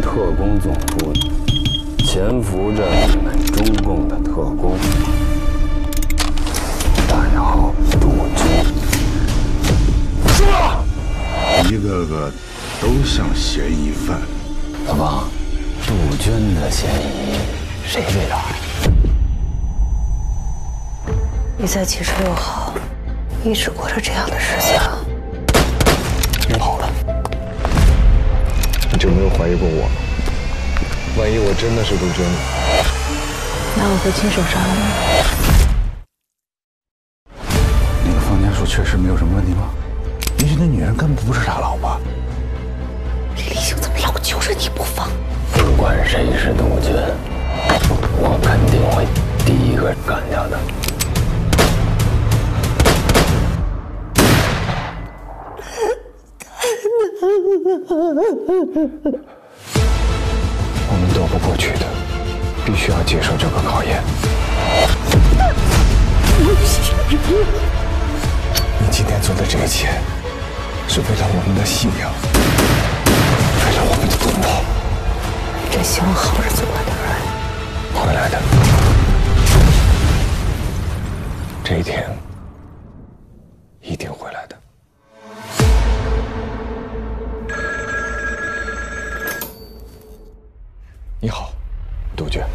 特工总部潜伏着你们中共的特工，代号杜鹃。说，一个个都像嫌疑犯。老王，杜鹃的嫌疑谁最大？你在七十六号一直过着这样的事情，怀疑过我？万一我真的是杜鹃呢，那我会亲手杀了你。那个方家树确实没有什么问题吗？也许那女人根本不是他老婆。李立行怎么老揪着你不放？不管谁是杜鹃，我肯定会第一个干掉的。我们躲不过去的，必须要接受这个考验。你今天做的这一切，是为了我们的信仰，为了我们的同胞。真希望好日子快点来。会来的，这一天一定会来的。你好杜鹃。